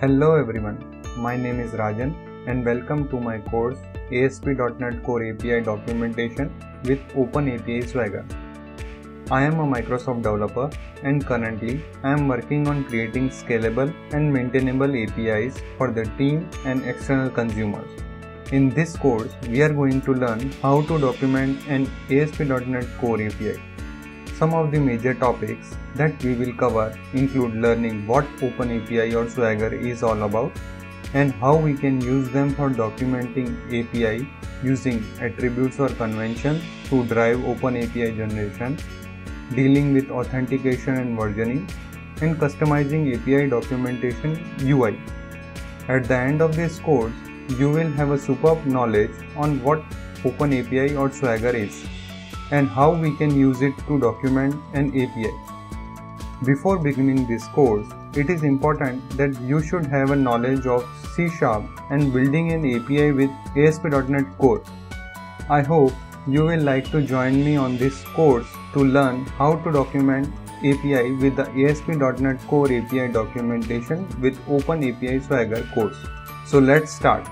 Hello everyone, my name is Rajan and welcome to my course ASP.NET Core API Documentation with OpenAPI Swagger. I am a Microsoft developer and currently I am working on creating scalable and maintainable APIs for the team and external consumers. In this course, we are going to learn how to document an ASP.NET Core API. Some of the major topics that we will cover include learning what OpenAPI or Swagger is all about and how we can use them for documenting API using attributes or conventions to drive OpenAPI generation, dealing with authentication and versioning, and customizing API documentation UI. At the end of this course, you will have a superb knowledge on what OpenAPI or Swagger is and how we can use it to document an API. Before beginning this course, it is important that you should have a knowledge of C Sharp and building an API with ASP.NET Core. I hope you will like to join me on this course to learn how to document API with the ASP.NET Core API documentation with OpenAPI Swagger course. So let's start.